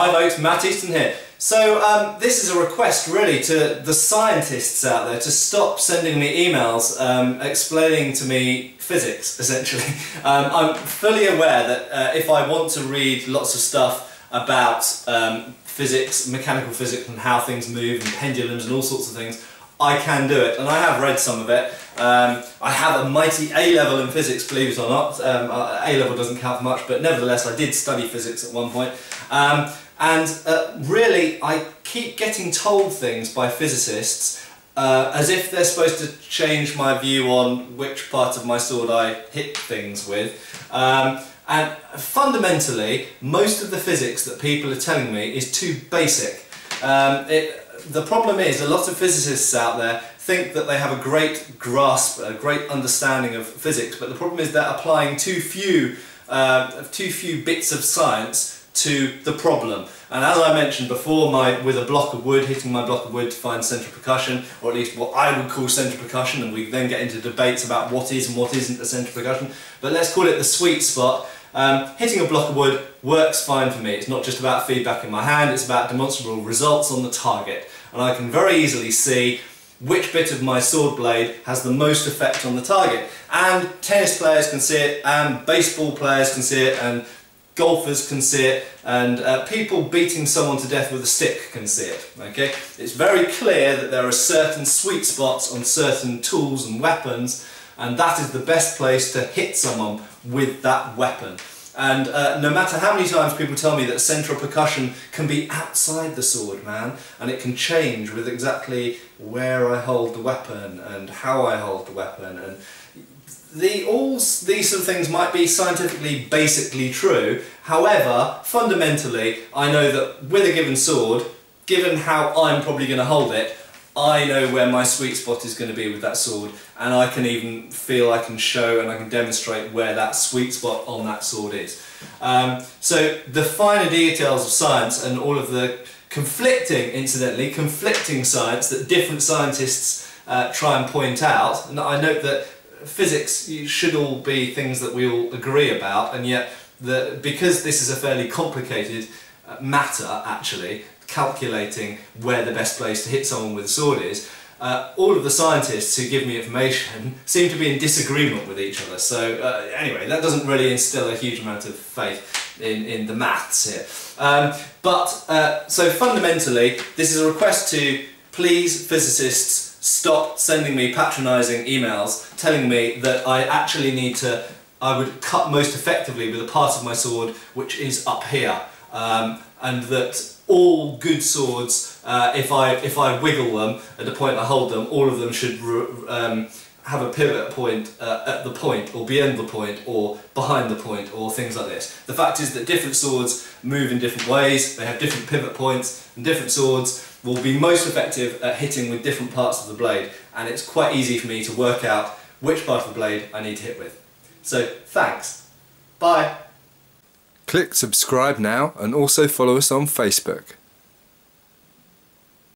Hi folks, Matt Easton here. So um, this is a request really to the scientists out there to stop sending me emails um, explaining to me physics, essentially. Um, I'm fully aware that uh, if I want to read lots of stuff about um, physics, mechanical physics and how things move and pendulums and all sorts of things, I can do it, and I have read some of it. Um, I have a mighty A level in physics, believe it or not. Um, a level doesn't count for much, but nevertheless, I did study physics at one point. Um, and uh, really, I keep getting told things by physicists uh, as if they're supposed to change my view on which part of my sword I hit things with. Um, and fundamentally, most of the physics that people are telling me is too basic. Um, it, the problem is, a lot of physicists out there think that they have a great grasp, a great understanding of physics, but the problem is they're applying too few, uh, too few bits of science to the problem. And as I mentioned before, my, with a block of wood, hitting my block of wood to find central percussion, or at least what I would call central percussion, and we then get into debates about what is and what isn't a central percussion, but let's call it the sweet spot. Um, hitting a block of wood works fine for me. It's not just about feedback in my hand, it's about demonstrable results on the target. And I can very easily see which bit of my sword blade has the most effect on the target. And tennis players can see it, and baseball players can see it, and golfers can see it, and uh, people beating someone to death with a stick can see it. Okay, It's very clear that there are certain sweet spots on certain tools and weapons, and that is the best place to hit someone with that weapon. And uh, no matter how many times people tell me that central percussion can be outside the sword, man, and it can change with exactly where I hold the weapon and how I hold the weapon, and the, all these sort of things might be scientifically basically true, however, fundamentally, I know that with a given sword, given how I'm probably going to hold it, I know where my sweet spot is going to be with that sword, and I can even feel I can show and I can demonstrate where that sweet spot on that sword is. Um, so the finer details of science and all of the conflicting, incidentally, conflicting science that different scientists uh, try and point out, and I note that physics should all be things that we all agree about, and yet the, because this is a fairly complicated uh, matter, actually, calculating where the best place to hit someone with a sword is, uh, all of the scientists who give me information seem to be in disagreement with each other. So uh, anyway, that doesn't really instill a huge amount of faith in, in the maths here. Um, but, uh, so fundamentally, this is a request to please physicists stop sending me patronising emails telling me that I actually need to, I would cut most effectively with a part of my sword which is up here. Um, and that all good swords, uh, if, I, if I wiggle them at the point I hold them, all of them should um, have a pivot point uh, at the point or beyond the point or behind the point or things like this. The fact is that different swords move in different ways, they have different pivot points and different swords will be most effective at hitting with different parts of the blade and it's quite easy for me to work out which part of the blade I need to hit with. So thanks. Bye. Click subscribe now and also follow us on Facebook.